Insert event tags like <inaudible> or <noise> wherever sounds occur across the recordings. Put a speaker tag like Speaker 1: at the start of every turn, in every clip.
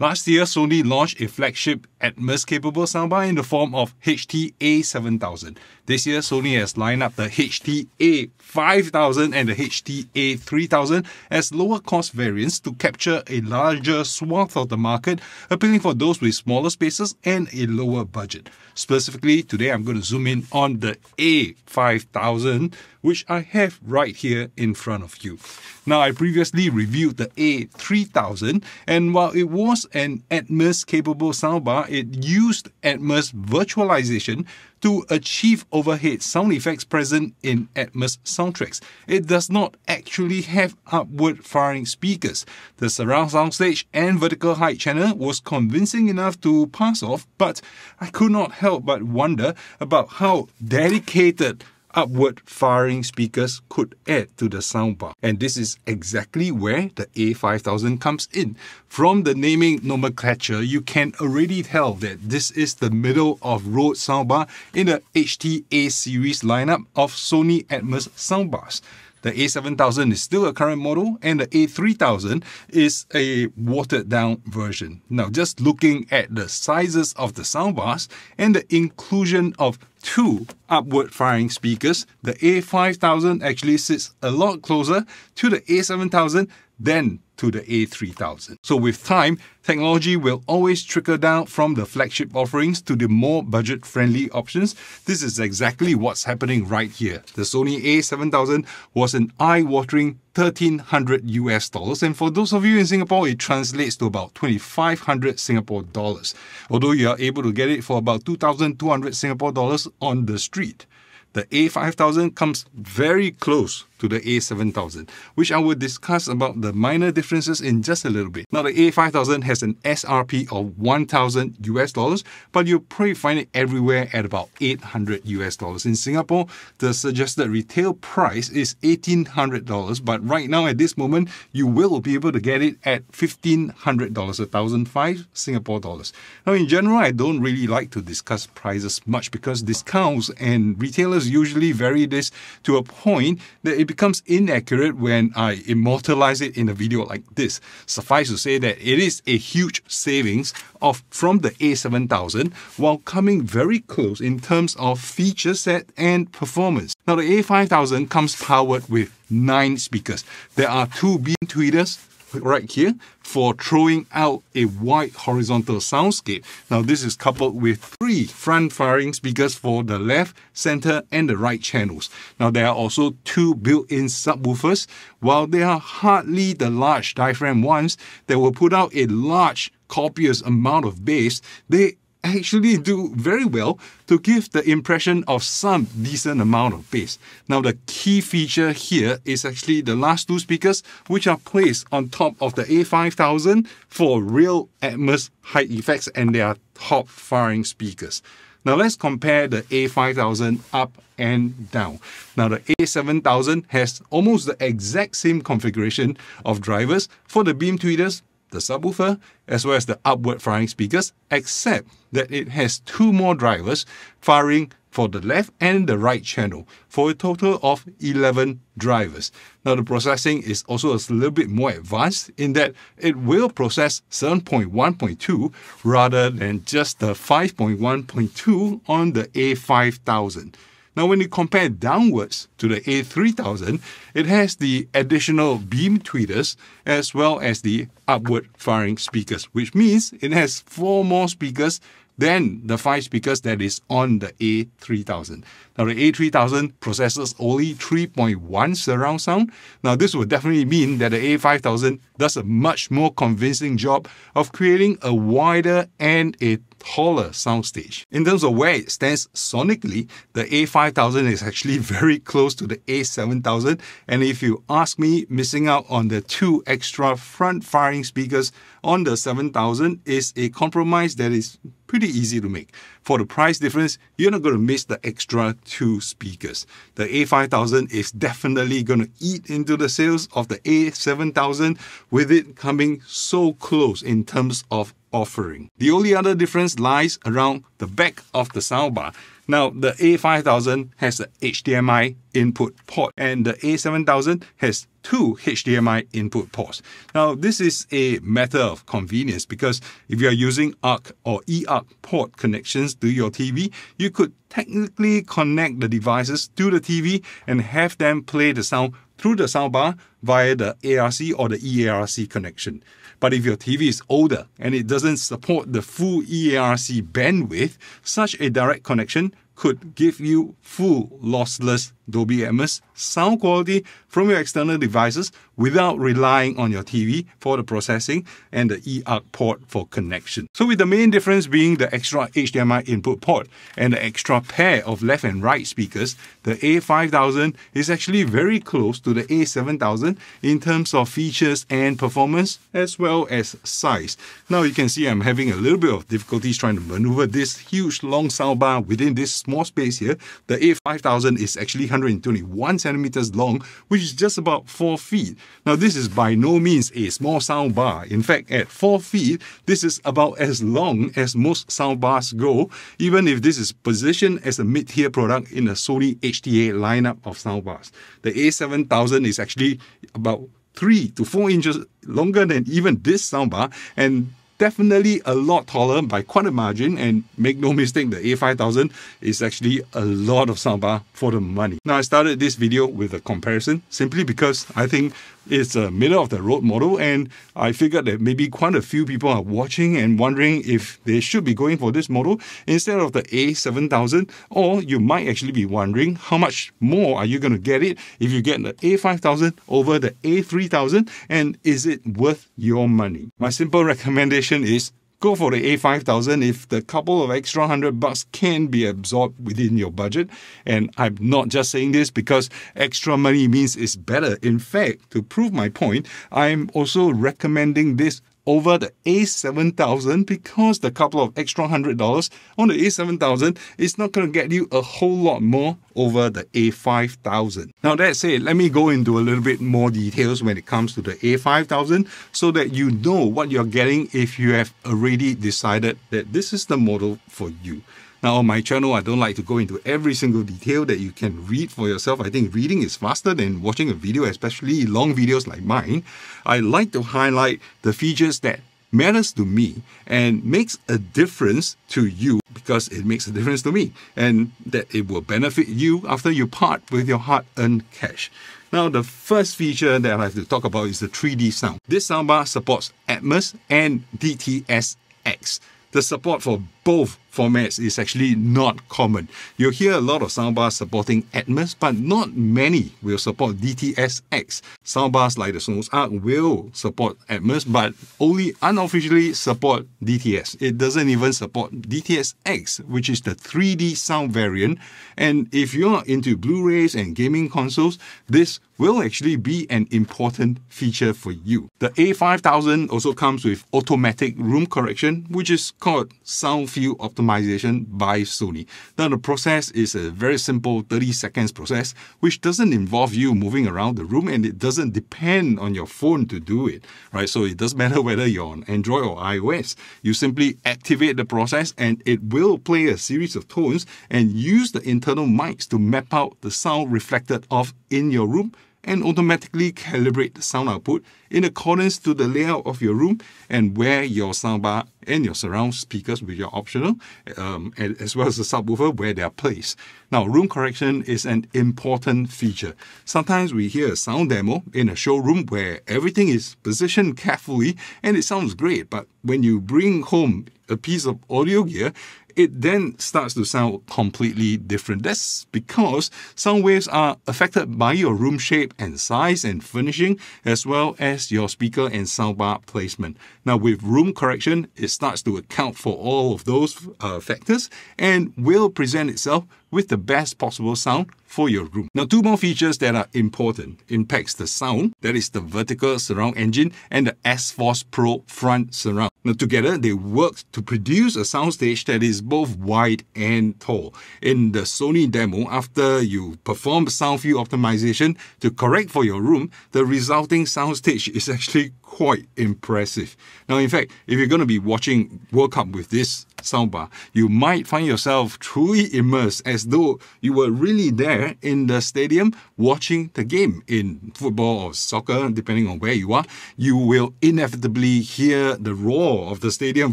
Speaker 1: Last year, Sony launched a flagship Atmos-capable soundbar in the form of HT-A7000. This year, Sony has lined up the HT-A5000 and the HT-A3000 as lower-cost variants to capture a larger swath of the market, appealing for those with smaller spaces and a lower budget. Specifically, today I'm going to zoom in on the A5000, which I have right here in front of you. Now, I previously reviewed the A3000, and while it was an Atmos capable soundbar, it used Atmos virtualization to achieve overhead sound effects present in Atmos soundtracks. It does not actually have upward firing speakers. The surround soundstage and vertical height channel was convincing enough to pass off, but I could not help but wonder about how dedicated upward firing speakers could add to the soundbar. And this is exactly where the A5000 comes in. From the naming nomenclature, you can already tell that this is the middle of road soundbar in the HT-A series lineup of Sony Atmos soundbars. The A7000 is still a current model, and the A3000 is a watered down version. Now, just looking at the sizes of the soundbars and the inclusion of two upward firing speakers, the A5000 actually sits a lot closer to the A7000 than to the A3000. So with time, technology will always trickle down from the flagship offerings to the more budget-friendly options. This is exactly what's happening right here. The Sony A7000 was an eye-watering 1300 US dollars and for those of you in Singapore it translates to about 2500 Singapore dollars although you are able to get it for about 2200 Singapore dollars on the street the A5000 comes very close to the A7000, which I will discuss about the minor differences in just a little bit. Now, the A5000 has an SRP of 1000 US dollars, but you'll probably find it everywhere at about 800 US dollars. In Singapore, the suggested retail price is $1,800, but right now at this moment, you will be able to get it at $1,500, 1005 Singapore dollars. Now, in general, I don't really like to discuss prices much because discounts and retailers usually vary this to a point that it becomes inaccurate when I immortalize it in a video like this. Suffice to say that it is a huge savings of from the A7000 while coming very close in terms of feature set and performance. Now the A5000 comes powered with 9 speakers. There are two beam tweeters right here for throwing out a wide horizontal soundscape. Now this is coupled with three front firing speakers for the left, center and the right channels. Now there are also two built-in subwoofers. While they are hardly the large diaphragm ones that will put out a large copious amount of bass, they actually do very well to give the impression of some decent amount of bass. Now the key feature here is actually the last two speakers which are placed on top of the A5000 for real Atmos height effects and they are top firing speakers. Now let's compare the A5000 up and down. Now the A7000 has almost the exact same configuration of drivers for the beam tweeters the subwoofer, as well as the upward firing speakers, except that it has two more drivers firing for the left and the right channel for a total of 11 drivers. Now the processing is also a little bit more advanced in that it will process 7.1.2 rather than just the 5.1.2 on the A5000. Now, when you compare downwards to the A3000, it has the additional beam tweeters as well as the upward firing speakers, which means it has four more speakers than the five speakers that is on the A3000. Now the A3000 processes only 3.1 surround sound. Now this would definitely mean that the A5000 does a much more convincing job of creating a wider and a taller soundstage. In terms of where it stands sonically, the A5000 is actually <laughs> very close to the A7000 and if you ask me, missing out on the two extra front firing speakers on the 7000 is a compromise that is pretty easy to make. For the price difference, you're not going to miss the extra two speakers. The A5000 is definitely going to eat into the sales of the A7000 with it coming so close in terms of offering. The only other difference lies around the back of the soundbar. Now, the A5000 has a HDMI input port and the A7000 has two HDMI input ports. Now, this is a matter of convenience because if you are using ARC or eARC port connections to your TV, you could technically connect the devices to the TV and have them play the sound through the soundbar via the ARC or the eARC connection. But if your TV is older and it doesn't support the full eARC bandwidth, such a direct connection could give you full lossless Dolby Atmos sound quality from your external devices without relying on your TV for the processing and the eARC port for connection. So with the main difference being the extra HDMI input port and the extra pair of left and right speakers, the A5000 is actually very close to the A7000 in terms of features and performance as well as size. Now you can see I'm having a little bit of difficulties trying to maneuver this huge long soundbar within this small space here. The A5000 is actually 121 centimeters long, which is just about 4 feet. Now, this is by no means a small sound bar. In fact, at 4 feet, this is about as long as most sound bars go, even if this is positioned as a mid-tier product in the Sony HTA lineup of sound bars. The A7000 is actually about 3 to 4 inches longer than even this soundbar, and definitely a lot taller by quite a margin. And make no mistake, the A5000 is actually a lot of soundbar for the money. Now, I started this video with a comparison simply because I think it's a middle of the road model, and I figured that maybe quite a few people are watching and wondering if they should be going for this model instead of the A7000, or you might actually be wondering how much more are you going to get it if you get the A5000 over the A3000, and is it worth your money? My simple recommendation is go for the A5000 if the couple of extra hundred bucks can be absorbed within your budget. And I'm not just saying this because extra money means it's better. In fact, to prove my point, I'm also recommending this over the A7000 because the couple of extra hundred dollars on the A7000 is not going to get you a whole lot more over the A5000. Now that said, let me go into a little bit more details when it comes to the A5000 so that you know what you're getting if you have already decided that this is the model for you. Now, on my channel, I don't like to go into every single detail that you can read for yourself. I think reading is faster than watching a video, especially long videos like mine. I like to highlight the features that matters to me and makes a difference to you because it makes a difference to me and that it will benefit you after you part with your hard-earned cash. Now, the first feature that I have to talk about is the 3D sound. This soundbar supports Atmos and DTS-X. The support for both formats is actually not common. You'll hear a lot of soundbars supporting Atmos, but not many will support DTS-X. Soundbars like the Sonos Arc will support Atmos, but only unofficially support DTS. It doesn't even support DTS-X, which is the 3D sound variant. And if you're into Blu-rays and gaming consoles, this will actually be an important feature for you. The A5000 also comes with automatic room correction, which is called sound field optimization by Sony. Now, the process is a very simple 30 seconds process, which doesn't involve you moving around the room and it doesn't depend on your phone to do it, right? So it doesn't <laughs> matter whether you're on Android or iOS. You simply activate the process and it will play a series of tones and use the internal mics to map out the sound reflected off in your room and automatically calibrate the sound output in accordance to the layout of your room and where your soundbar and your surround speakers, which are optional, um, as well as the subwoofer, where they are placed. Now, room correction is an important feature. Sometimes we hear a sound demo in a showroom where everything is positioned carefully and it sounds great, but when you bring home a piece of audio gear, it then starts to sound completely different. That's because sound waves are affected by your room shape and size and furnishing, as well as your speaker and soundbar placement. Now, with room correction, it starts to account for all of those uh, factors and will present itself with the best possible sound for your room. Now, two more features that are important impacts the sound, that is the vertical surround engine and the S-Force Pro front surround. Now, together, they worked to produce a soundstage that is both wide and tall. In the Sony demo, after you perform sound field optimization to correct for your room, the resulting soundstage is <laughs> actually quite impressive. Now, in fact, if you're going to be watching World Cup with this soundbar, you might find yourself truly immersed as though you were really there in the stadium watching the game. In football or soccer, depending on where you are, you will inevitably hear the roar of the stadium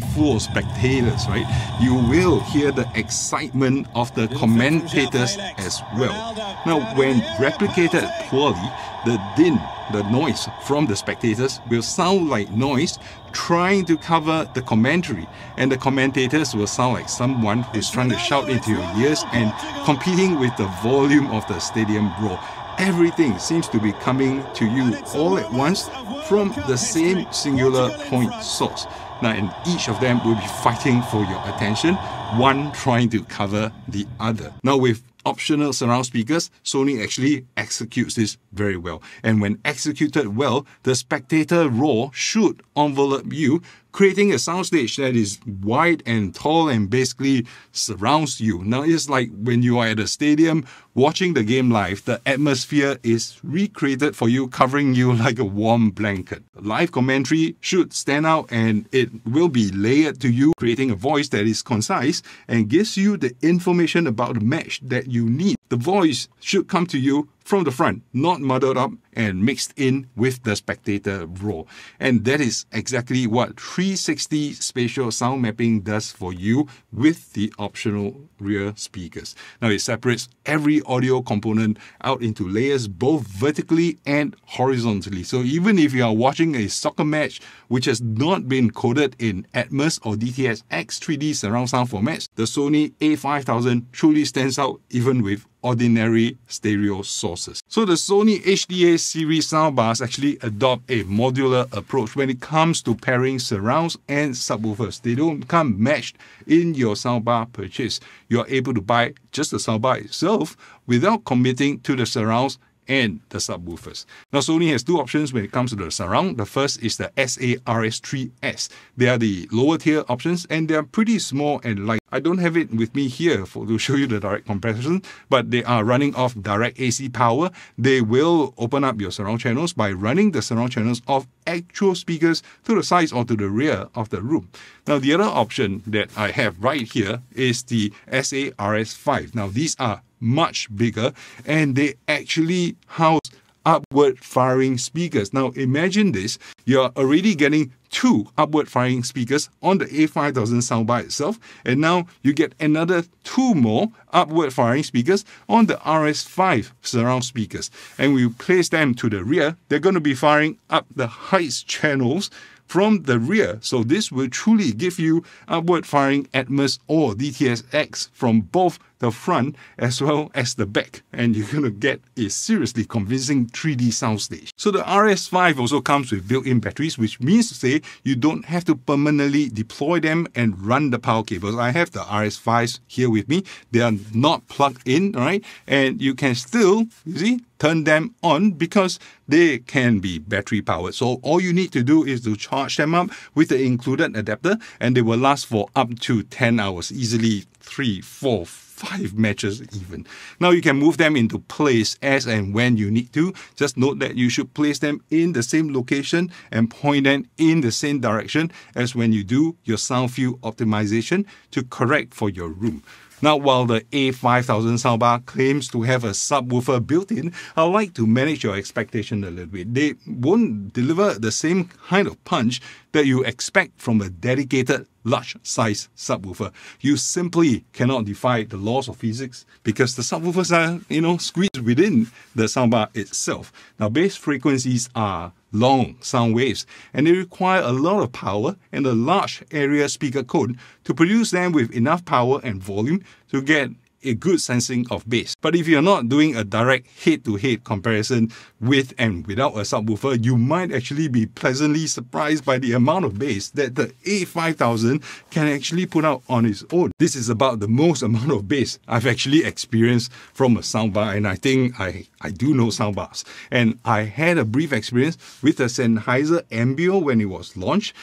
Speaker 1: full of spectators, right? You will hear the excitement of the commentators as well. Now, when replicated poorly, the din the noise from the spectators will sound like noise trying to cover the commentary, and the commentators will sound like someone who's trying to shout into your ears and competing with the volume of the stadium roar. Everything seems to be coming to you all at once from the same singular point source. Now, and each of them will be fighting for your attention, one trying to cover the other. Now, with optional surround speakers, Sony actually executes this very well. And when executed well, the spectator roar should envelope you creating a soundstage that is wide and tall and basically surrounds you. Now, it's like when you are at a stadium watching the game live, the atmosphere is recreated for you, covering you <laughs> like a warm blanket. Live commentary should stand out and it will be layered to you, creating a voice that is concise and gives you the information about the match that you need. The voice should come to you from the front, not muddled up and mixed in with the spectator roar. And that is exactly what 360 spatial sound mapping does for you with the optional rear speakers. Now it separates every audio component out into layers both vertically and horizontally. So even if you are watching a soccer match which has not been coded in Atmos or DTS X 3D surround sound formats, the Sony A5000 truly stands out even with ordinary stereo sources. So the Sony HTA series soundbars actually adopt a modular approach when it comes to pairing surrounds and subwoofers. They don't come matched in your soundbar purchase. You are able to buy just the soundbar itself without committing to the surrounds and the subwoofers. Now, Sony has two options when it comes to the surround. The first is the SA-RS3S. They are the lower tier options and they are pretty small and light. I don't have it with me here for to show you the direct comparison, but they are running off direct AC power. They will open up your surround channels by running the surround channels of actual speakers to the sides or to the rear of the room. Now, the other option that I have right here is the SA-RS5. Now, these are much bigger and they actually house upward firing speakers. Now imagine this, you're already getting two upward firing speakers on the A5000 soundbar itself, and now you get another two more upward firing speakers on the RS5 surround speakers. And we place them to the rear, they're going to be firing up the heights channels from the rear. So this will truly give you upward firing Atmos or DTS-X from both the front as well as the back, and you're gonna get a seriously convincing 3D soundstage. So the RS5 also comes with built-in batteries, which means to say you don't have to permanently deploy them and run the power cables. I have the RS5s here with me. They are not plugged in, right? And you can still, you see, turn them on because they can be battery powered. So all you need to do is to charge them up with the included adapter and they will last for up to 10 hours, easily three, four, five matches even. Now you can move them into place as and when you need to. Just note that you should place them in the same location and point them in the same direction as when you do your sound field optimization to correct for your room. Now, while the A5000 soundbar claims to have a subwoofer built in, I'd like to manage your expectation a little bit. They won't deliver the same kind of punch that you expect from a dedicated large size subwoofer. You simply cannot defy the laws of physics because the subwoofers are, you know, squeezed within the soundbar itself. Now, bass frequencies are long sound waves and they require a lot of power and a large area speaker cone to produce them with enough power and volume to get a good sensing of bass. But if you're not doing a direct head-to-head comparison with and without a subwoofer, you might actually be pleasantly surprised by the amount of bass that the A5000 can actually put out on its own. This is about the most <laughs> amount of bass I've actually experienced from a soundbar, and I think I, I do know soundbars. And I had a brief experience with the Sennheiser Ambeo when it was launched.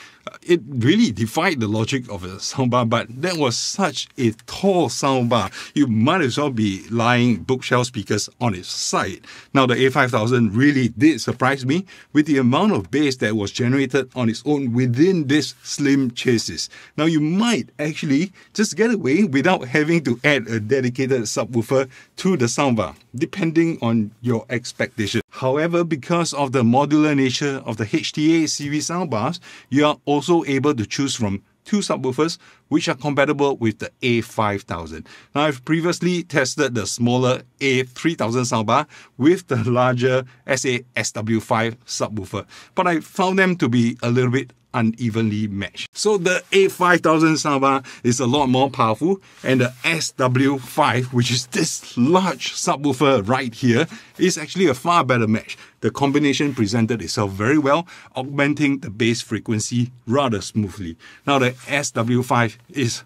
Speaker 1: It really defied the logic of a soundbar, but that was such a tall soundbar. You might as well be lying bookshelf speakers on its side. Now, the A5000 really did surprise me with the amount of bass that was generated on its own within this slim chassis. Now, you might actually just get away without having to add a dedicated subwoofer to the soundbar, depending on your expectation. However, because of the modular nature of the HTA series soundbars, you are also able to choose from two subwoofers which are compatible with the A5000. Now I've previously tested the smaller A3000 soundbar with the larger SA SW5 subwoofer, but I found them to be a little bit unevenly matched. So the A5000 soundbar is a lot more powerful and the SW5, which is this large subwoofer right here, is actually a far better match. The combination presented itself very well, augmenting the bass frequency rather smoothly. Now the SW5 is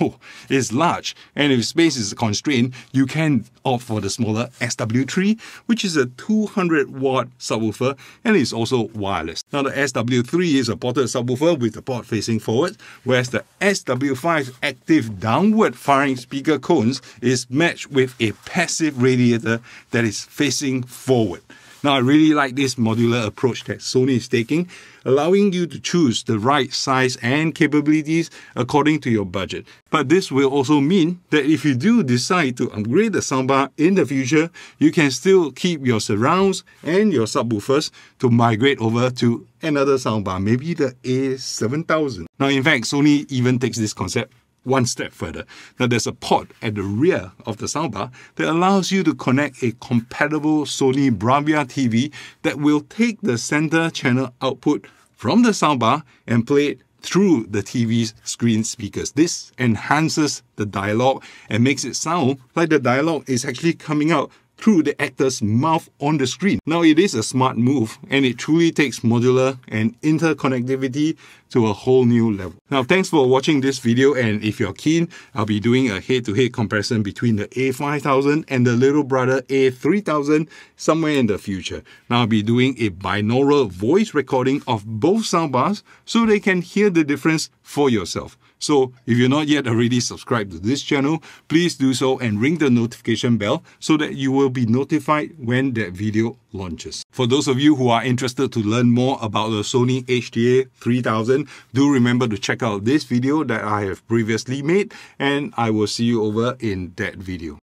Speaker 1: oh, is large, and if space is constrained, you can opt for the smaller SW3, which is a 200 watt subwoofer and is also wireless. Now the SW3 is a ported subwoofer with the port facing forward, whereas the SW5 active downward firing speaker cones is matched with a passive radiator that is facing forward. Now, I really like this modular approach that Sony is taking, allowing you to choose the right size and capabilities according to your budget. But this will also mean that if you do decide to upgrade the soundbar in the future, you can still keep your surrounds and your subwoofers to migrate over to another soundbar, maybe the A7000. Now, in fact, Sony even takes this concept one step further. Now there's a port at the rear of the soundbar that allows you to connect a compatible Sony Bravia TV that will take the center channel output from the soundbar and play it through the TV's screen speakers. This enhances the dialogue and makes it sound like the dialogue is actually coming out through the actor's mouth on the screen. Now it is a smart move and it truly takes modular and interconnectivity to a whole new level. Now thanks for watching this video and if you're keen, I'll be doing a head-to-head -head comparison between the A5000 and the little brother A3000 somewhere in the future. Now I'll be doing a binaural voice recording of both soundbars so they can hear the difference for yourself. So if you're not yet already subscribed to this channel, please do so and ring the notification bell so that you will be notified when that video launches. For those of you who are interested to learn more about the Sony HTA 3000, do remember to check out this video that I have previously made and I will see you over in that video.